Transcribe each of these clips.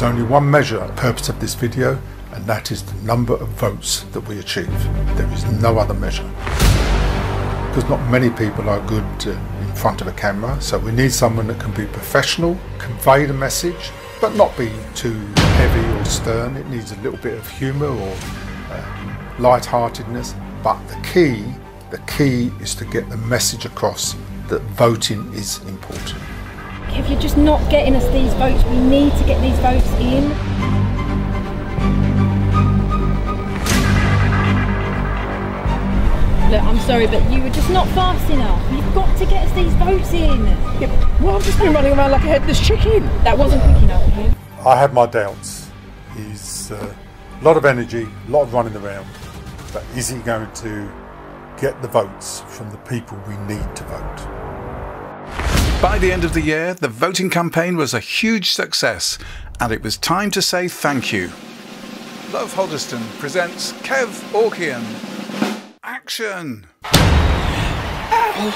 There's only one measure purpose of this video and that is the number of votes that we achieve. There is no other measure. Because not many people are good uh, in front of a camera, so we need someone that can be professional, convey the message, but not be too heavy or stern. It needs a little bit of humour or um, light-heartedness. But the key, the key is to get the message across that voting is important. If you're just not getting us these votes, we need to get these votes in. Look, I'm sorry, but you were just not fast enough. You've got to get us these votes in. Yeah, well, I've just been running around like a headless chicken. That wasn't quick enough, Kev. I have my doubts. He's uh, a lot of energy, a lot of running around, but is he going to get the votes from the people we need to vote? By the end of the year, the voting campaign was a huge success, and it was time to say thank you. Love Hoddesdon presents Kev Orkian. Action! Oh.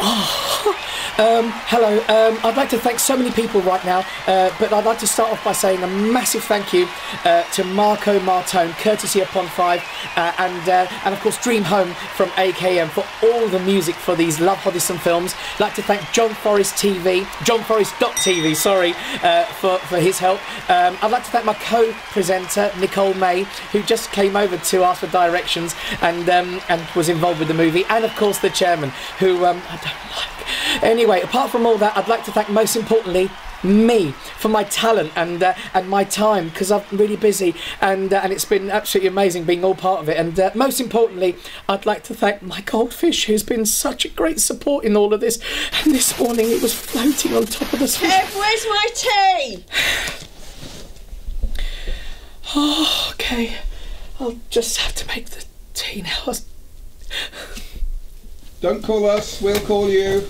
Oh. Um, hello. Um, I'd like to thank so many people right now, uh, but I'd like to start off by saying a massive thank you uh, to Marco Martone, courtesy of Pond 5, uh, and uh, and of course Dream Home from AKM for all the music for these Love Hoddesdon films. I'd like to thank John Forrest TV, John Forrest.tv, sorry, uh, for, for his help. Um, I'd like to thank my co-presenter, Nicole May, who just came over to ask for directions and um, and was involved with the movie, and of course the chairman, who I don't like. Anyway, apart from all that, I'd like to thank most importantly me for my talent and uh, and my time because I'm really busy and uh, and it's been absolutely amazing being all part of it and uh, most importantly I'd like to thank my goldfish who's been such a great support in all of this and this morning it was floating on top of the swing. Kev, where's my tea? Oh, okay. I'll just have to make the tea now. Don't call us, we'll call you.